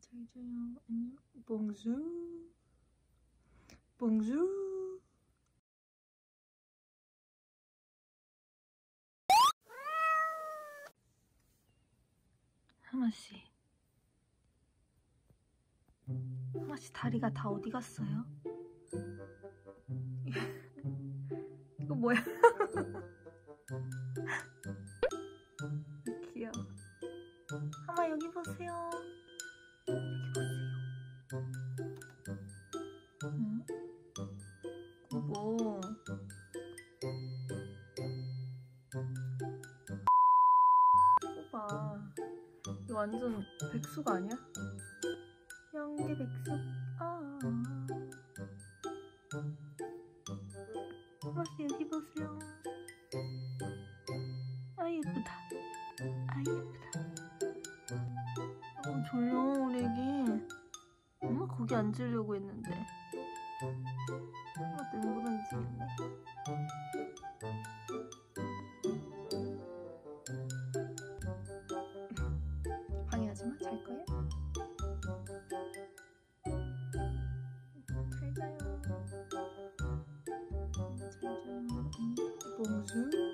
잘 자요. 안녕. 봉주. 봉주. 하마 씨. 하마 씨 다리가 다 어디 갔어요? 이거 뭐야? 귀여워. 하마 여기 보세요. 응? 뭐? 봐. 이거 완전 백숙 아니야? 연계 백숙. 아. 하마씨 여기 보세요. 아 예쁘다. 아 예쁘다. 어 졸려. 거기 앉으려고 했는데. 때문에 못 앉으겠네. 방해하지 마. 잘 거야? 잘 자요. 잘 자요. 봉수.